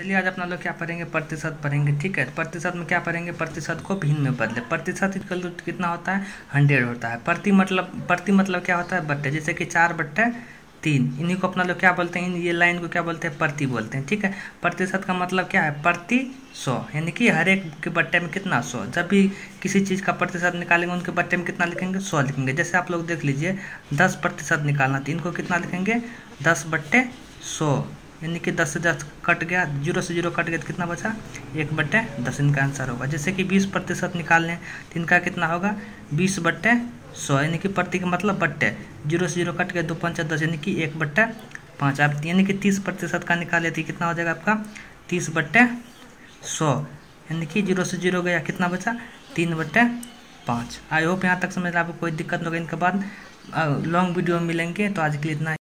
चलिए आज अपना लोग क्या पढ़ेंगे? प्रतिशत पढ़ेंगे, ठीक है? प्रतिशत में क्या पढ़ेंगे? प्रतिशत को भिन्न में बदले। प्रतिशत इक्वल टू कितना होता है? हंड्रेड होता है। प्रति मतलब प्रति मतलब क्या होता है? बट्टे। जैसे कि चार बट्टे, तीन। इन्हीं को अपना लोग क्या बोलते हैं? ये लाइन को क्या बोलते हैं? प्रति बोलते हैं, ठीक है? प्रतिशत का मतलब क्या है? प्रति सौ। यानी कि हर एक के बट्टे में कितना सौ? जब भी किसी चीज़ का प्रतिशत निकालेंगे, उनके बट्टे में कितना लिखेंगे? सौ लिखेंगे। जैसे आप लोग देख लीजिए, दस प्रतिशत निकालना तो इनको कितना लिखेंगे? दस बट्टे सौ। यानी कि दस से दस कट गया, ज़ीरो से ज़ीरो कट गया तो कितना बचा? एक बट्टे दस इनका आंसर होगा। जैसे कि बीस प्रतिशत निकाल लें तो इनका कितना होगा? बीस बट्टे सौ, यानी कि प्रति का मतलब बट्टे। ज़ीरो से ज़ीरो कट गया, दो पंचा दस, यानी कि एक बट्टे पाँच। आप यानी कि तीस प्रतिशत का निकाले तो कितना हो जाएगा आपका? तीस बट्टे सौ, यानी कि ज़ीरो से ज़ीरो गया, कितना बचा? तीन बट्टे पाँच। आई होप यहाँ तक समझ आपको कोई दिक्कत होगा इनके बाद। लॉन्ग वीडियो में मिलेंगे तो आज के लिए इतना